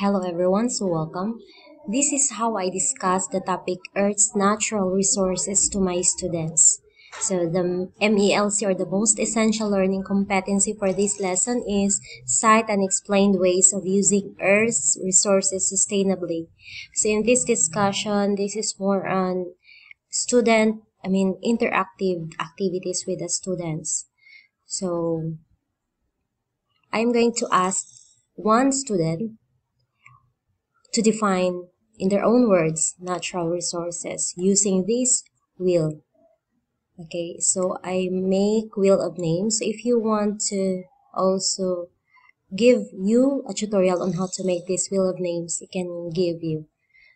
Hello everyone, so welcome. This is how I discuss the topic Earth's natural resources to my students. So the MELC or the most essential learning competency for this lesson is cite and explain ways of using Earth's resources sustainably. So in this discussion, this is more on student, I mean interactive activities with the students. So I'm going to ask one student to define in their own words natural resources using this wheel. Okay so i make wheel of names. So if you want to also give you a tutorial on how to make this wheel of names it can give you.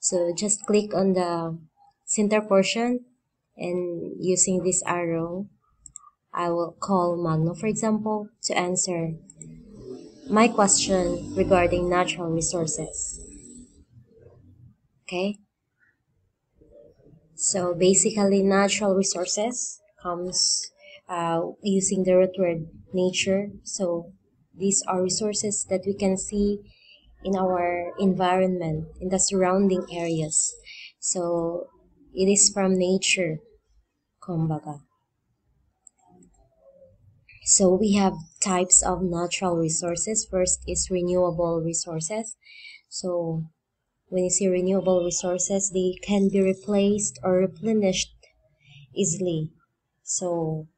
So just click on the center portion and using this arrow I will call Magno for example to answer my question regarding natural resources okay? So basically natural resources comes uh, using the root word nature. So these are resources that we can see in our environment in the surrounding areas. So it is from nature kumbaga. So we have types of natural resources. First is renewable resources. So when you see renewable resources, they can be replaced or replenished easily. So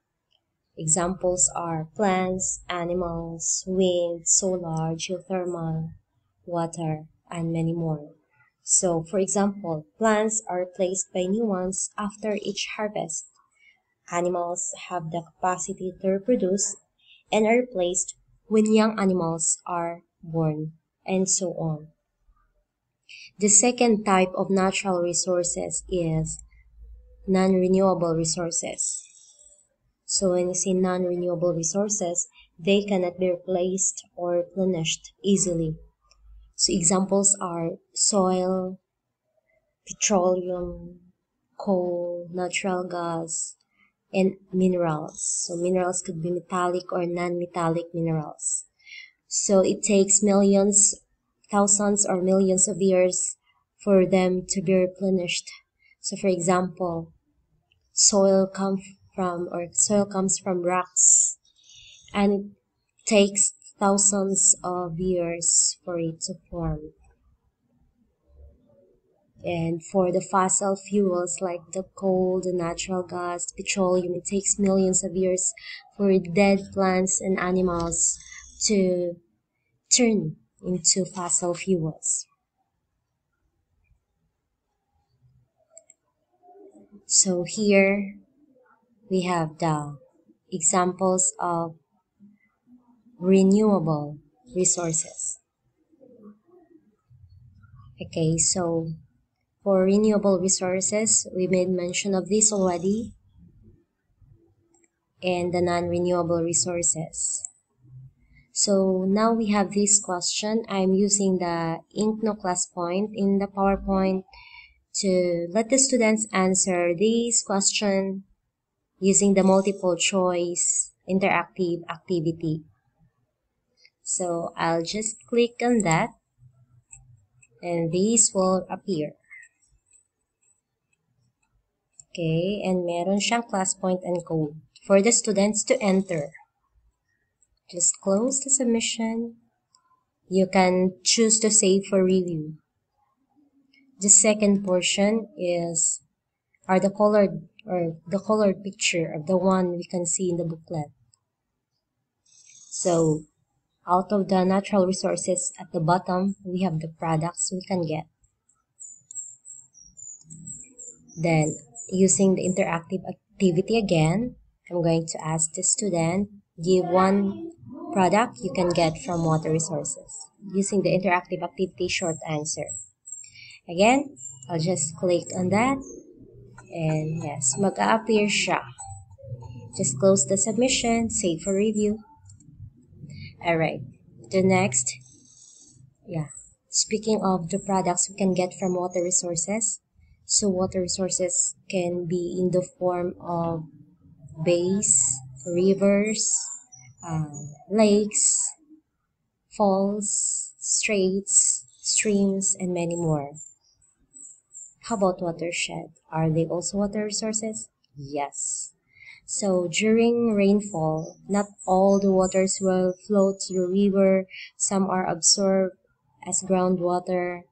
examples are plants, animals, wind, solar, geothermal, water, and many more. So for example, plants are replaced by new ones after each harvest. Animals have the capacity to reproduce and are replaced when young animals are born, and so on. The second type of natural resources is non-renewable resources. So when you say non-renewable resources, they cannot be replaced or replenished easily. So examples are soil, petroleum, coal, natural gas, and minerals. So minerals could be metallic or non-metallic minerals. So it takes millions thousands or millions of years for them to be replenished. So for example, soil comes from or soil comes from rocks and it takes thousands of years for it to form. And for the fossil fuels like the coal, the natural gas, petroleum, it takes millions of years for dead plants and animals to turn into fossil fuels. So here we have the examples of renewable resources. Okay, so for renewable resources, we made mention of this already and the non-renewable resources. So now we have this question. I'm using the Inknoe ClassPoint in the PowerPoint to let the students answer this question using the multiple choice interactive activity. So I'll just click on that and these will appear. Okay, and meron siyang class point and code for the students to enter. Just close the submission. You can choose to save for review. The second portion is are the colored or the colored picture of the one we can see in the booklet. So out of the natural resources at the bottom, we have the products we can get. Then using the interactive activity again, I'm going to ask the student, give one product you can get from water resources using the interactive activity short answer. Again, I'll just click on that and yes, mag-a-appear siya. Just close the submission, save for review. Alright, the next, yeah, speaking of the products we can get from water resources, so water resources can be in the form of bays, rivers, uh, lakes, falls, straits, streams, and many more. How about watershed? Are they also water resources? Yes. So during rainfall, not all the waters will flow to the river. Some are absorbed as groundwater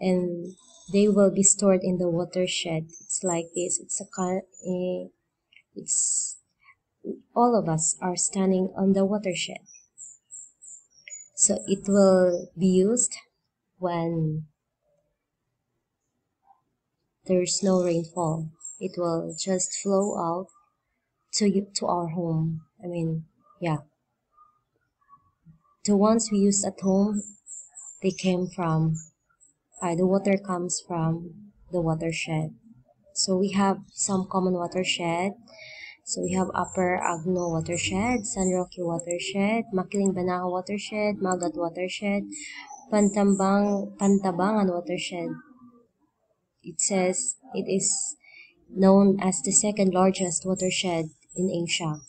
and they will be stored in the watershed. It's like this. It's a it's all of us are standing on the watershed. So it will be used when there's no rainfall. It will just flow out to you, to our home. I mean, yeah. The ones we use at home, they came from, uh, the water comes from the watershed. So we have some common watershed. So we have Upper Agno Watershed, San Roque Watershed, Makiling Banahaw Watershed, Magat Watershed, Pantambang, Pantabangan Watershed. It says it is known as the second largest watershed in Asia.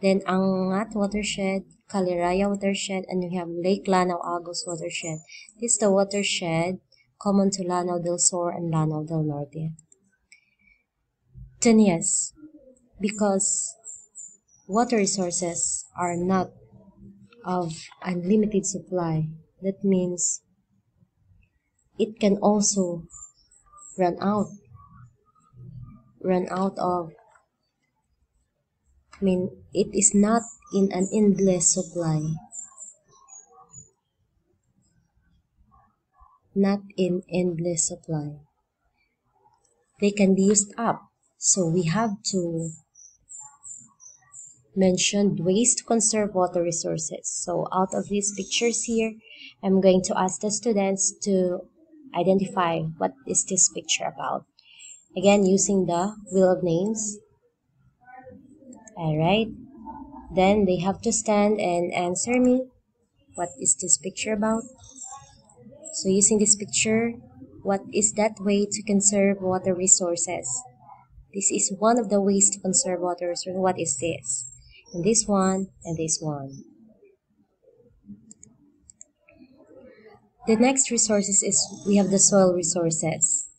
Then Angat Watershed, Caliraya Watershed, and we have Lake Lanao Agos Watershed. This is the watershed common to Lanao del Sur and Lanao del Norte. Then yes, because water resources are not of unlimited supply, that means it can also run out run out of I mean, it is not in an endless supply. Not in endless supply. They can be used up. So we have to mention ways to conserve water resources. So out of these pictures here, I'm going to ask the students to identify what is this picture about. Again, using the wheel of names Alright. Then they have to stand and answer me. What is this picture about? So using this picture, what is that way to conserve water resources? This is one of the ways to conserve water resources. What is this? And this one, and this one. The next resources is we have the soil resources.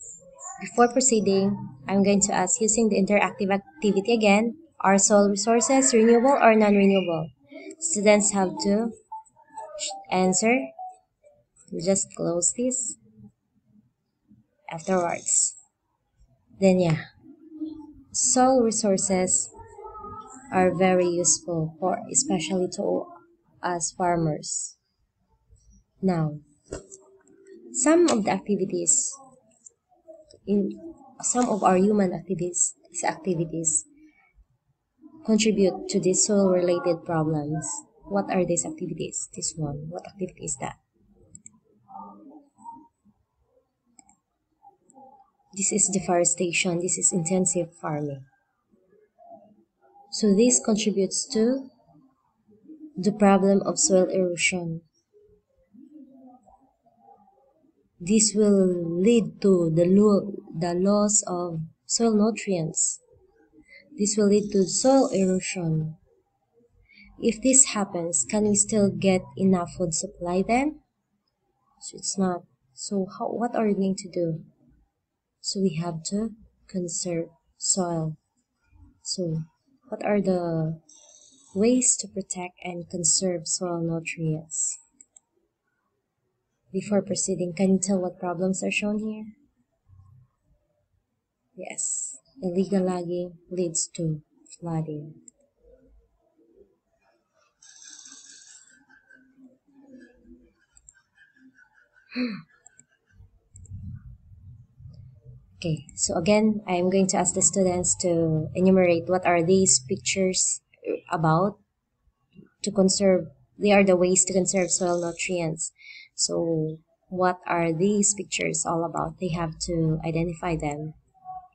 Before proceeding, I'm going to ask using the interactive activity again are soil resources renewable or non-renewable? Students have to answer. We just close this afterwards. Then yeah, soil resources are very useful for especially to us farmers. Now, some of the activities in some of our human activities activities contribute to these soil related problems. What are these activities? This one. What activity is that? This is deforestation. This is intensive farming. So this contributes to the problem of soil erosion. This will lead to the, lo the loss of soil nutrients this will lead to soil erosion. If this happens, can we still get enough food supply then? So it's not. So how, what are we going to do? So we have to conserve soil. So what are the ways to protect and conserve soil nutrients? Before proceeding, can you tell what problems are shown here? Yes. Illegal logging leads to flooding. Okay, so again, I'm going to ask the students to enumerate what are these pictures about to conserve. They are the ways to conserve soil nutrients. So what are these pictures all about? They have to identify them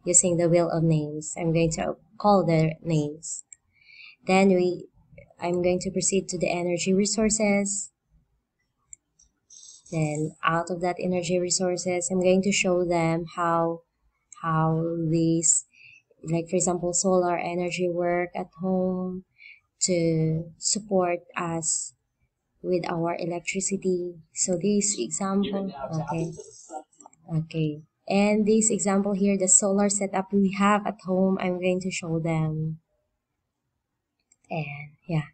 using the wheel of names. I'm going to call their names. Then we, I'm going to proceed to the energy resources. Then out of that energy resources, I'm going to show them how, how these, like for example, solar energy work at home to support us with our electricity. So this example, okay, okay. And this example here, the solar setup we have at home, I'm going to show them. And yeah,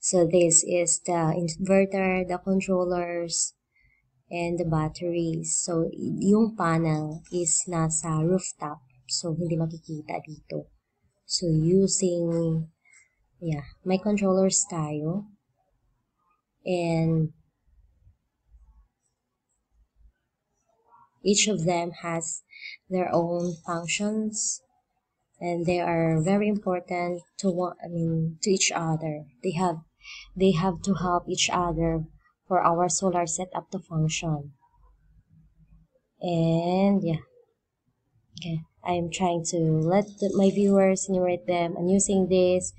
so this is the inverter, the controllers, and the batteries. So yung panel is nasa rooftop. So hindi makikita dito. So using, yeah, my controllers tayo. And Each of them has their own functions and they are very important to one, I mean to each other. They have they have to help each other for our solar setup to function. And yeah. Okay. I am trying to let the, my viewers enumerate them and using this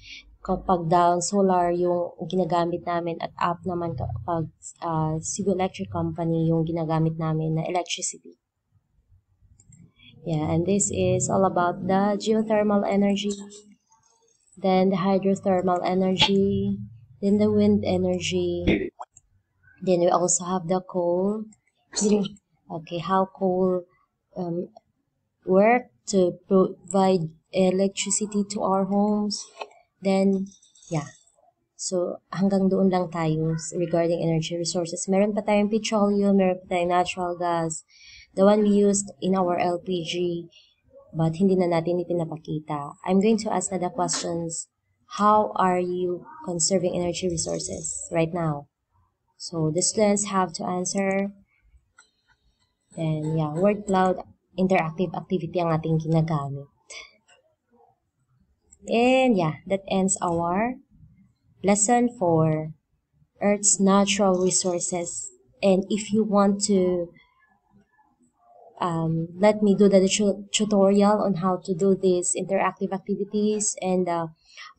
kapag down solar yung ginagamit namin at up naman kapag uh, Cebu Electric Company yung ginagamit namin na electricity. Yeah, and this is all about the geothermal energy, then the hydrothermal energy, then the wind energy, then we also have the coal. Okay, how coal um, work to provide electricity to our homes. Then, yeah. So, hanggang doon lang tayo regarding energy resources. Meron pa tayong petroleum, meron pa tayong natural gas, the one we used in our LPG, but hindi na natin ipinapakita. I'm going to ask na the questions, how are you conserving energy resources right now? So, the students have to answer. Then, yeah, word cloud interactive activity ang ating ginagamit. And yeah, that ends our lesson for Earth's natural resources. And if you want to um, let me do the tutorial on how to do these interactive activities and uh,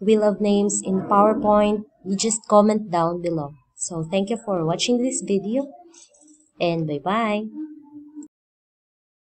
wheel of names in PowerPoint, you just comment down below. So thank you for watching this video and bye-bye.